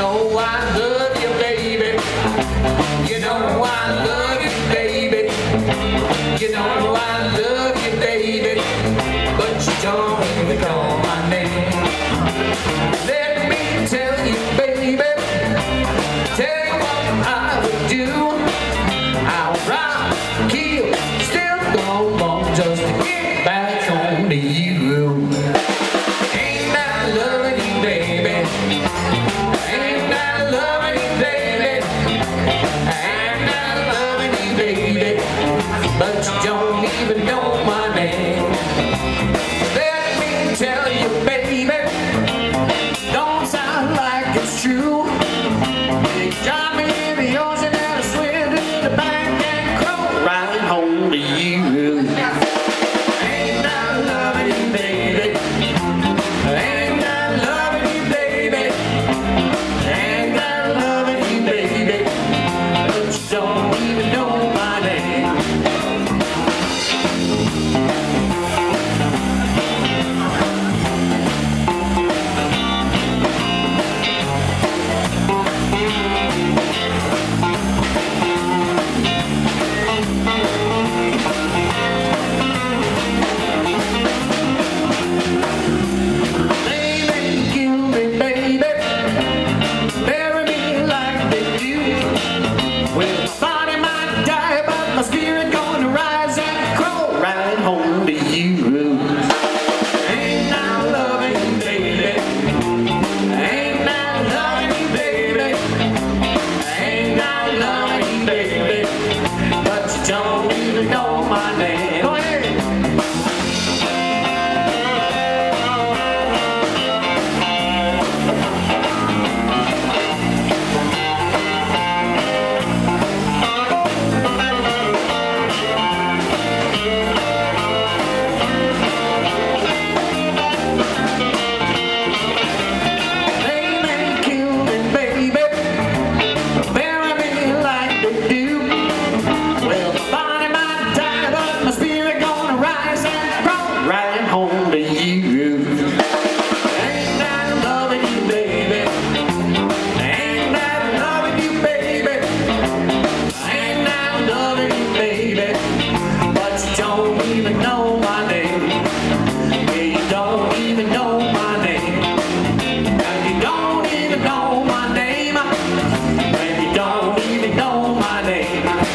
know I love you, baby. You know I love you, baby. You know I love you, baby. But you don't even call my name. Let me tell you, baby. Tell you what I would do. I'll rob, kill, still go on just to get back home to you. But you know money.